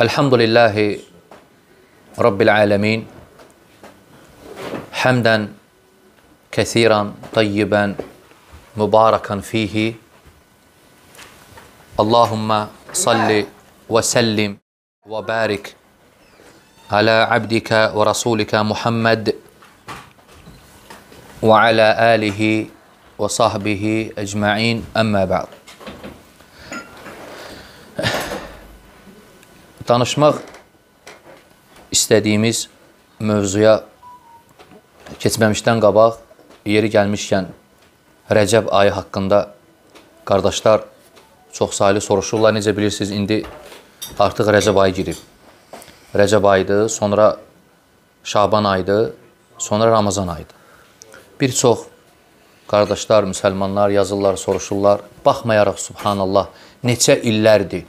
الحمد لله رب العالمين حمدا كثيرا طيبا مباركا فيه اللهم صل وسلم وبارك على عبدك ورسولك محمد وعلى آله وصحبه أجمعين أما بعد danışmaq istədiyimiz mövzuya keçməmişdən qabaq yeri gəlmişkən Rəcəb ayı haqqında qardaşlar çox saylı soruşurlar. Necə bilirsiniz, indi artıq Rəcəb ayı girib. Rəcəb ayıdır, sonra Şaban ayıdır, sonra Ramazan ayıdır. Bir çox qardaşlar, müsəlmanlar yazırlar, soruşurlar. Baxmayaraq, subhanallah, neçə illərdir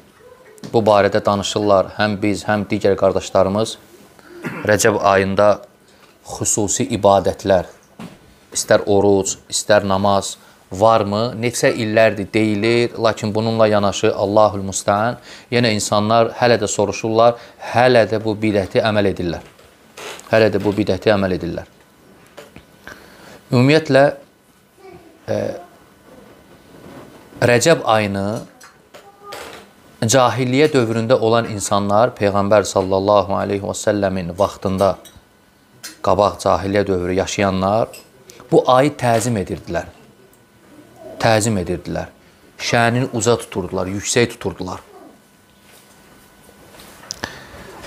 bu barədə danışırlar. Həm biz, həm digər qardaşlarımız Rəcəb ayında xüsusi ibadətlər, istər oruc, istər namaz varmı? Neçə illərdir deyilir, lakin bununla yanaşı Allahül Müstəan yenə insanlar hələ də soruşurlar, hələ də bu bidəti əməl edirlər. Hələ də bu bidəti əməl edirlər. Ümumiyyətlə e, Rəcəb ayını cahiliyyə dövründə olan insanlar Peyğəmbər sallallahu aleyhi və səlləmin vaxtında qabaq cahiliyyə dövrü yaşayanlar bu ayı təzim edirdilər. Təzim edirdilər. Şənini uca tuturdular, yüksək tuturdular.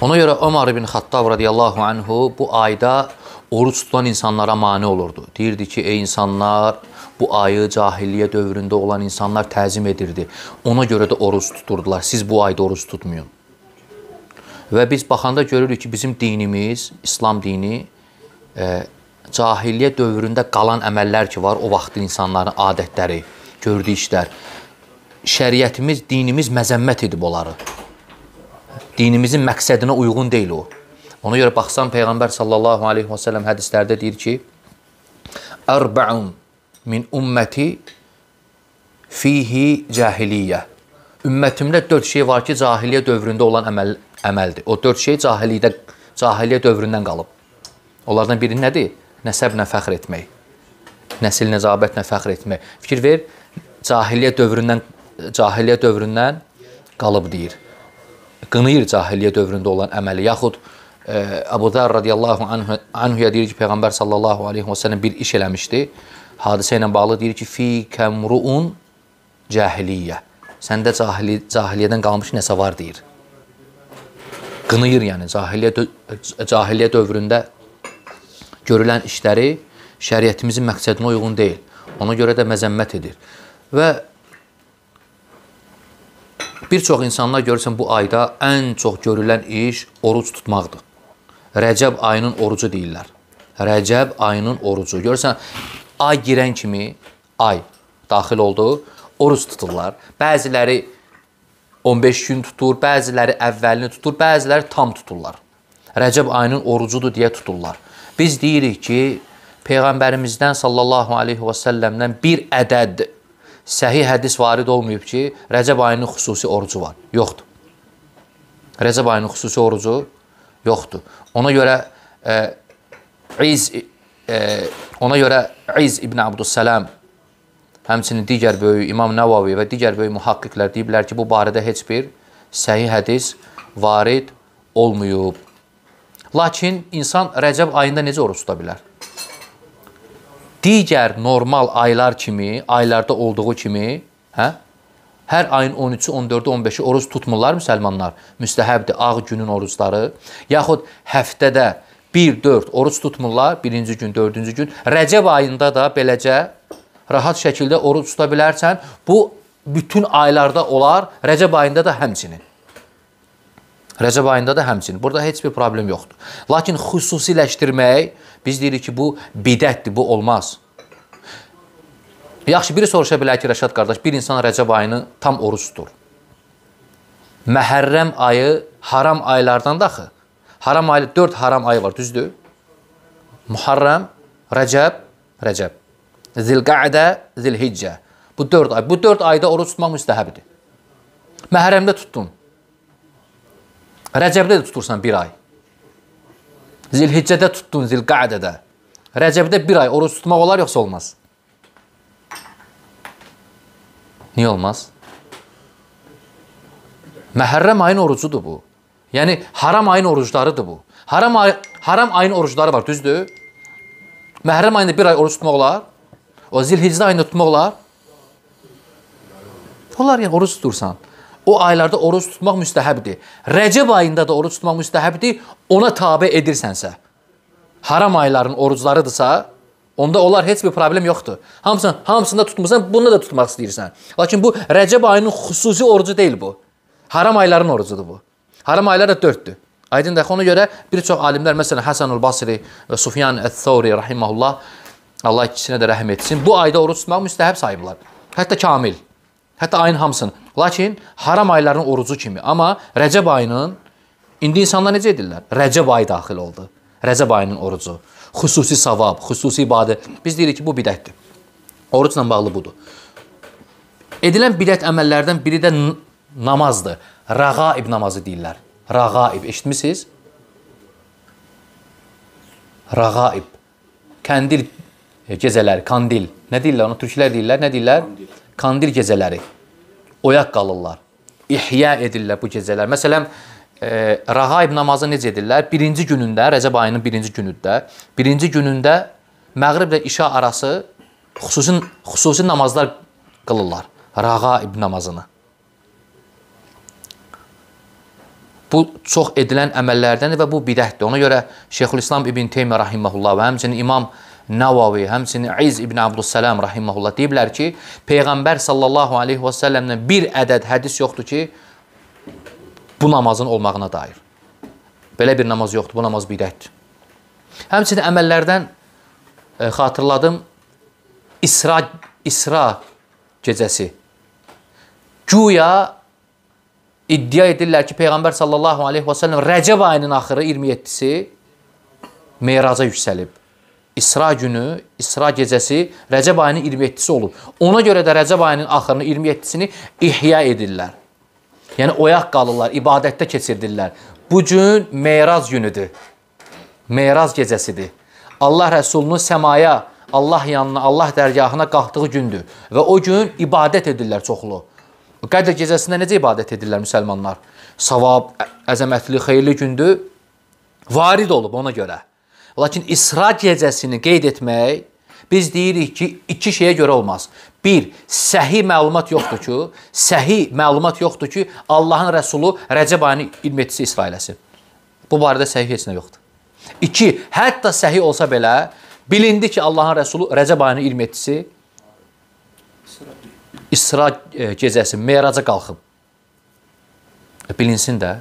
Ona görə Ömər ibn Xattab radiyallahu anhu bu ayda oruç tutan insanlara mane olurdu. Deyirdi ki, ey insanlar, bu ayı cahiliyyə dövründə olan insanlar təzim edirdi. Ona görə də oruç tuturdular. Siz bu ayda oruç tutmayın. Və biz baxanda görürük ki, bizim dinimiz, İslam dini e, cahiliyyə dövründə qalan əməllər ki var, o vaxtın insanların adətləri, gördüyü işlər. Şəriətimiz, dinimiz məzəmmət edib onları. Dinimizin məqsədinə uyğun deyil o. Ona görə baxsan Peyğəmbər sallallahu aleyhi və səlləm hədislərdə deyir ki, Ərbəun min ümməti fihi cahiliyyə. Ümmətimdə dörd şey var ki, cahiliyyə dövründə olan əməl, əməldir. O dörd şey cahiliyyə, cahiliyyə dövründən qalıb. Onlardan biri nədir? Nəsəblə fəxr etmək. Nəsil nəcabətlə fəxr etmək. Fikir ver, cahiliyyə dövründən cahiliyyə dövründən qalıb deyir. Qınayır cahiliyyə dövründə olan əməli. Yaxud e, Əbu Zər radiyallahu anhu, anhuya deyir ki, Peyğəmbər sallallahu aleyhi və səlləm bir iş eləmişdi hadisə ilə bağlı deyir ki, fi kəmruun cahiliyyə. Səndə cahili, cahiliyyədən qalmış nəsə var deyir. Qınıyır yəni cahiliyyə cahiliyyə dövründə görülən işləri şəriətimizin məqsədinə uyğun deyil. Ona görə də məzəmmət edir. Və bir çox insanlar görürsən bu ayda ən çox görülən iş oruc tutmaqdır. Rəcəb ayının orucu deyirlər. Rəcəb ayının orucu. Görürsən ay girən kimi ay daxil oldu, oruc tuturlar. Bəziləri 15 gün tutur, bəziləri əvvəlini tutur, bəziləri tam tuturlar. Rəcəb ayının orucudur deyə tuturlar. Biz deyirik ki, Peyğəmbərimizdən sallallahu aleyhi və səlləmdən bir ədəd səhih hədis varid olmayıb ki, Rəcəb ayının xüsusi orucu var. Yoxdur. Rəcəb ayının xüsusi orucu yoxdur. Ona görə e, İz ona görə İz ibn Abdüssəlam həmçinin digər böyük İmam Nəvavi və digər böyük mühaqqiqlər deyiblər ki, bu barədə heç bir səhih hədis varid olmayıb. Lakin insan Rəcəb ayında necə oruç tuta bilər? Digər normal aylar kimi, aylarda olduğu kimi, hə? Hər ayın 13-ü, 14-ü, 15-i oruç tutmurlar müsəlmanlar. Müstəhəbdir ağ günün orucları, yaxud həftədə 1-4 oruç tutmurlar, birinci gün, dördüncü gün. Rəcəb ayında da beləcə rahat şəkildə oruç tuta bilərsən. Bu, bütün aylarda olar, Rəcəb ayında da həmçinin. Rəcəb ayında da həmçinin. Burada heç bir problem yoxdur. Lakin xüsusiləşdirmək, biz deyirik ki, bu bidətdir, bu olmaz. Yaxşı, biri soruşa bilər ki, Rəşad qardaş, bir insan Rəcəb ayını tam oruç tutur. Məhərrəm ayı haram aylardan daxı. Haram ayı 4 haram ayı var, düzdür? Muharrem, Rəcəb, Rəcəb. Zilqədə, Zilhiccə. Bu 4 ay. Bu 4 ayda oruç tutmaq müstəhəbdir. Məhərrəmdə tutdun. Rəcəbdə də tutursan bir ay. Zilhiccədə tutdun, Zilqədədə. Rəcəbdə bir ay oruç tutmaq olar yoxsa olmaz? Niyə olmaz? Məhərrəm ayın orucudur bu. Yəni haram ayın oruclarıdır bu. Haram ay haram ayın orucları var, düzdür? Məhərrəm ayında bir ay oruç tutmaq olar? O Zilhiccə ayında tutmaq olar? Olar yəni oruç tutursan. O aylarda oruç tutmaq müstəhəbdir. Rəcəb ayında da oruç tutmaq müstəhəbdir. Ona tabe edirsənsə. Haram ayların oruclarıdırsa, onda onlar heç bir problem yoxdur. Hamısını hamısında tutmusan, bunu da tutmaq istəyirsən. Lakin bu Rəcəb ayının xüsusi orucu deyil bu. Haram ayların orucudur bu. Haram aylar da 4-dür. Aydındır. Ona görə bir çox alimlər, məsələn Həsənul Basri və Sufyan Əth-Thawri rahimehullah Allah ikisinə də rəhm etsin. Bu ayda oruç tutmaq müstəhəb sayıblar. Hətta kamil. Hətta ayın hamısını. Lakin haram ayların orucu kimi. Amma Rəcəb ayının indi insanlar necə edirlər? Rəcəb ayı daxil oldu. Rəcəb ayının orucu. Xüsusi savab, xüsusi ibadət. Biz deyirik ki, bu bidətdir. Orucla bağlı budur. Edilən bidət əməllərdən biri də namazdır. Rəğaib namazı deyirlər. Rəğaib. Eşitmisiniz? Rəğaib. Kəndil gecələri, kandil. Nə deyirlər? Onu türklər deyirlər. Nə deyirlər? Kandil, kandil gecələri. Oyaq qalırlar. İhya edirlər bu gecələr. Məsələn, e, Rəğaib namazı necə edirlər? Birinci günündə, Rəcəb ayının birinci günündə, birinci günündə məğriblə işa arası xüsusi xüsusi namazlar qılırlar. Rəğaib namazını. Bu çox edilən əməllərdəndir və bu bidətdir. Ona görə Şeyxülislam İbn Teymiyyə rahimehullah və həmçinin İmam Navavi, həmçinin İz ibn Abdussalam rahimehullah deyiblər ki, peyğəmbər sallallahu alayhi və səlləmdən bir ədəd hədis yoxdur ki, bu namazın olmağına dair. Belə bir namaz yoxdur, bu namaz bidətdir. Həmçinin əməllərdən e, xatırladım İsra İsra gecəsi. Güya iddia edirlər ki, peyğəmbər sallallahu alayhi və səlləm Rəcəb ayının axırı 27-si Meyraca yüksəlib. İsra günü, İsra gecəsi Rəcəb ayının 27-si olur. Ona görə də Rəcəb ayının axırını 27-sini ihya edirlər. Yəni oyaq qalırlar, ibadətdə keçirdirlər. Bu gün Meyraz günüdür. Meyraz gecəsidir. Allah Rəsulunun səmaya, Allah yanına, Allah dərgahına qalxdığı gündür və o gün ibadət edirlər çoxlu. Qədr gecəsində necə ibadət edirlər müsəlmanlar? Savab, əzəmətli, xeyirli gündür. Varid olub ona görə. Lakin İsra gecəsini qeyd etmək biz deyirik ki, iki şeyə görə olmaz. Bir, səhi məlumat yoxdur ki, səhi məlumat yoxdur ki, Allahın Rəsulu Rəcəb ayının 27-si İsra eləsin. Bu barədə səhi heç nə yoxdur. İki, hətta səhi olsa belə bilindi ki, Allahın Rəsulu Rəcəb ayının 27-si İsra e, gecəsi Meyraca qalxıb. Bilinsin də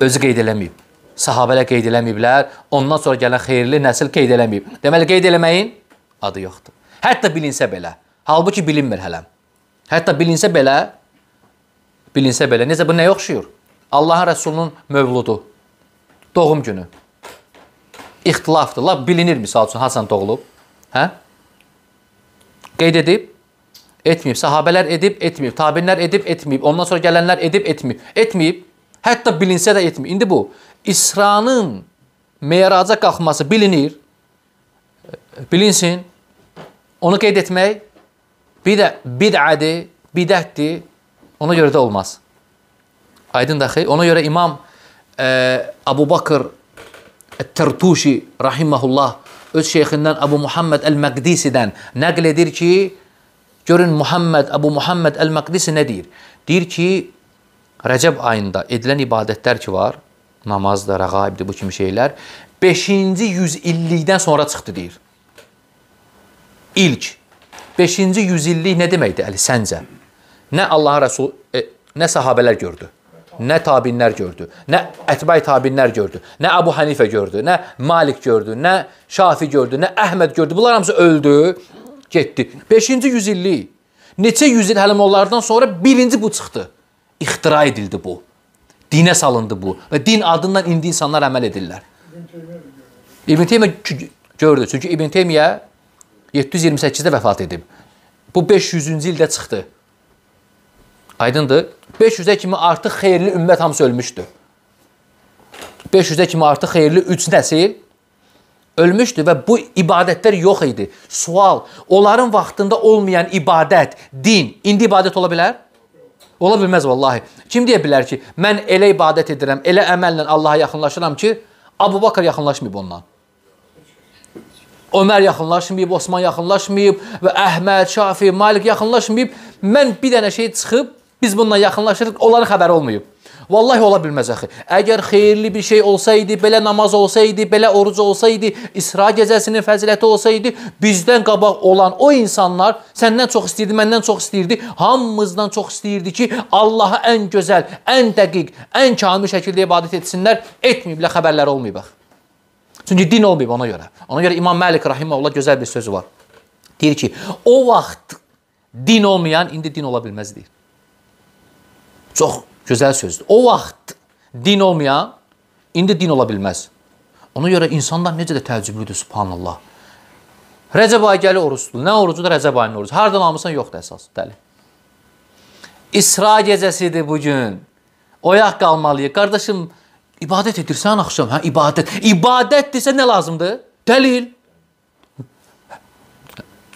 özü qeyd eləməyib sahabələr qeyd eləməyiblər, ondan sonra gələn xeyirli nəsil qeyd eləməyib. Deməli, qeyd eləməyin adı yoxdur. Hətta bilinsə belə. Halbuki bilinmir hələm. Hətta bilinsə belə, bilinsə belə, necə bu nəyə oxşuyur? Allahın Rəsulunun mövludu, doğum günü. İxtilafdır. Lap bilinir misal üçün Hasan doğulub. Hə? Qeyd edib, etməyib. Sahabələr edib, etməyib. Tabinlər edib, etməyib. Ondan sonra gələnlər edib, etməyib. Etməyib. Hətta bilinsə də etməyib. İndi bu İsra'nın meyraca qalxması bilinir. Bilinsin. Onu qeyd etmək bir də bid'ədir, bidətdir. Ona görə də olmaz. Aydın daxil. Ona görə İmam e, Abu Bakır Tərtuşi rahimehullah öz şeyxindən Abu Muhammed Əl-Məqdisidən nəql edir ki, görün Muhammed Abu Muhammed Əl-Məqdisi nə deyir? Deyir ki, Rəcəb ayında edilən ibadətlər ki var, namazdır, rəğaibdir, bu kimi şeylər 5-ci 100 illikdən sonra çıxdı deyir. İlk 5-ci 100 illik nə deməkdir Əli səncə? Nə Allah Rəsul e, nə sahabelər gördü, nə tabinlər gördü, nə ətbay tabinlər gördü, nə Əbu Hənifə gördü, nə Malik gördü, nə Şafi gördü, nə Əhməd gördü. Bunlar hamısı öldü, getdi. 5-ci 100 illik neçə 100 il hələm onlardan sonra birinci bu çıxdı. İxtira edildi bu. Dinə salındı bu və din adından indi insanlar əməl edirlər. İbn Teymiyyə gördü. Çünki İbn Teymiyyə 728-də vəfat edib. Bu 500-cü ildə çıxdı. Aydındır? 500-ə kimi artıq xeyirli ümmət hamısı ölmüşdü. 500-ə kimi artıq xeyirli 3 nəsil ölmüşdü və bu ibadətlər yox idi. Sual, onların vaxtında olmayan ibadət, din indi ibadət ola bilər? Ola bilməz vallahi. Kim deyə bilər ki, mən elə ibadət edirəm, elə əməllə Allaha yaxınlaşıram ki, Abu Bakr yaxınlaşmayıb ondan. Ömər yaxınlaşmayıb, Osman yaxınlaşmayıb və Əhməd, Şafi, Malik yaxınlaşmayıb. Mən bir dənə şey çıxıb, biz bununla yaxınlaşırıq, onların xəbəri olmayıb. Vallahi ola bilməz axı. Əgər xeyirli bir şey olsaydı, belə namaz olsaydı, belə oruc olsaydı, İsra gecəsinin fəziləti olsaydı, bizdən qabaq olan o insanlar səndən çox istəyirdi, məndən çox istəyirdi, hamımızdan çox istəyirdi ki, Allaha ən gözəl, ən dəqiq, ən kamil şəkildə ibadət etsinlər, etməyiblər, xəbərləri olmayıb. Çünki din olmayıb ona görə. Ona görə İmam Məlik rahimehullah gözəl bir sözü var. Deyir ki, o vaxt din olmayan indi din ola bilməz deyir. Çox Gözəl sözdür. O vaxt din olmayan indi din ola bilməz. Ona görə insanlar necə də təəccüblüdür, subhanallah. Rəcəb ayı gəlir orucdur. Nə orucudur? Rəcəb ayının orucu. Hardan almısan? Yoxdur əsas. Dəli. İsra gecəsidir bu gün. Oyaq qalmalıyıq. Qardaşım, ibadət edirsən axşam, hə? İbadət. İbadətdirsə nə lazımdır? Dəlil.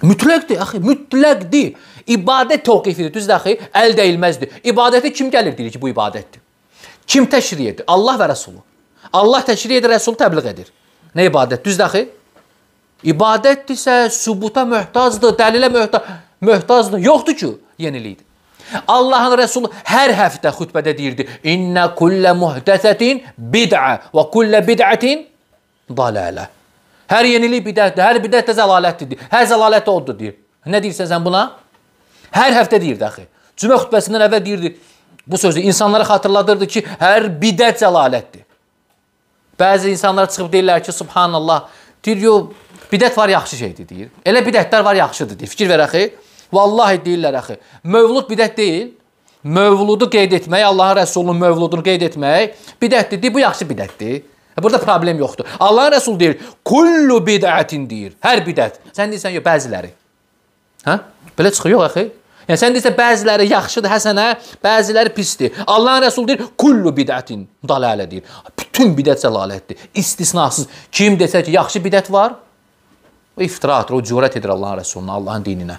Mütləqdir, axı, mütləqdir. İbadət təvqifidir, düzdür axı? Əl dəyilməzdir. İbadəti kim gəlir deyir ki, bu ibadətdir? Kim təşri edir? Allah və Rəsulu. Allah təşri edir, Rəsul təbliğ edir. Nə ibadət? Düzdür axı? İbadətdirsə sübuta möhtacdır, dəlilə möhtac, möhtacdır. Yoxdur ki, yenilikdir. Allahın Rəsulu hər həftə xutbədə deyirdi: "İnne kullə muhdəsətin bid'ə və kullə bid'ətin dalalə." Hər yenilik bidətdir, hər bidət də zəlalətdir. Hər zəlalət də odur deyir. Nə deyirsən sən buna? Hər həftə deyirdi axı. Cümə xutbəsindən əvvəl deyirdi bu sözü insanlara xatırladırdı ki, hər bidət zəlalətdir. Bəzi insanlar çıxıb deyirlər ki, subhanallah, deyir, yo, bidət var yaxşı şeydir deyir. Elə bidətlər var yaxşıdır deyir. Fikir ver axı. Vallahi deyirlər axı. Mövlud bidət deyil. Mövludu qeyd etmək, Allahın Rəsulunun mövludunu qeyd etmək bidətdir. Deyir, bu yaxşı bidətdir. Burada problem yoxdur. Allahın Rəsulu deyir, kullu bid'atin deyir. Hər bidət. Sən deyirsən, yox, bəziləri. Hə? Belə çıxır yox axı. Yəni sən deyirsən bəziləri yaxşıdır, həsənə, bəziləri pisdir. Allahın Rəsulu deyir, kullu bid'atin dalalə deyir. Bütün bidət zəlalətdir. İstisnasız. Kim desə ki, yaxşı bidət var, o iftiradır, o cürət edir Allahın Rəsuluna, Allahın dininə.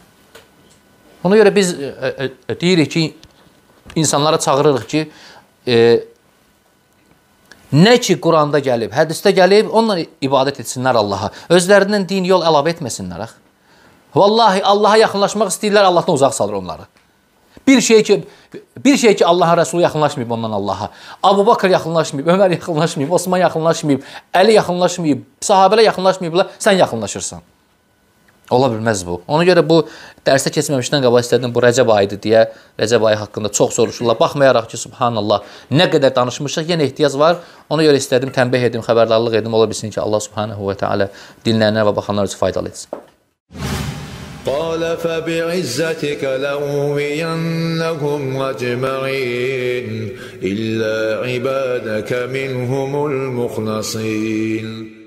Ona görə biz e, e, e, deyirik ki, insanlara çağırırıq ki, e, Nə ki Quranda gəlib, hədisdə gəlib, onunla ibadət etsinlər Allaha. Özlərindən din yol əlavə etməsinlər. Ax. Vallahi Allaha yaxınlaşmaq istəyirlər, Allahdan uzaq salır onları. Bir şey ki bir şey ki Allahın Rəsulu yaxınlaşmayıb ondan Allaha. Abu Bakr yaxınlaşmayıb, Ömər yaxınlaşmayıb, Osman yaxınlaşmayıb, Əli yaxınlaşmayıb, sahabelər yaxınlaşmayıblar, sən yaxınlaşırsan. Ola bilməz bu. Ona görə bu dərsə keçməmişdən qabaq istədim bu Rəcəb ayıdır deyə Rəcəb ayı haqqında çox soruşurlar. Baxmayaraq ki, subhanallah, nə qədər danışmışıq, yenə ehtiyac var. Ona görə istədim tənbih edim, xəbərdarlıq edim. Ola bilsin ki, Allah subhanahu və təala dinləyənlər və baxanlar üçün faydalı etsin. قال فبعزتك لأغوينهم أجمعين إلا عبادك منهم المخلصين